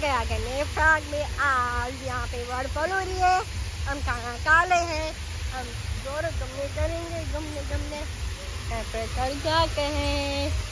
गया आगे नेफ्राग में आज यहाँ पे वर्डफॉल हो रही है। हम कहाँ काले हैं। हम ज़ोर गमने करेंगे गमने गमने टेम्परेचर क्या कहें